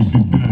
do better.